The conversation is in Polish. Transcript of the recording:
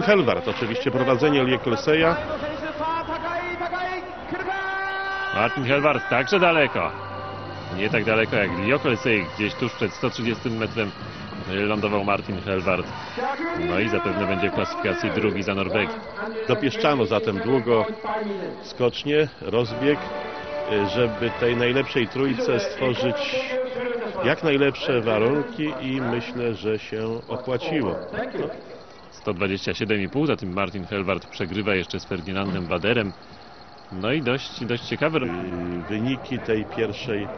Helwart oczywiście prowadzenie Lie Kolseja. Martin Helwart także daleko. Nie tak daleko jak Jokolsej, gdzieś tuż przed 130 metrem lądował Martin Helwart. No i zapewne będzie w klasyfikacji drugi za Norwegię. Dopieszczano zatem długo skocznie, rozbieg, żeby tej najlepszej trójce stworzyć jak najlepsze warunki i myślę, że się opłaciło. 127,5, za tym Martin Helwart przegrywa jeszcze z Ferdynandem Waderem. No i dość, dość ciekawe. Wyniki tej pierwszej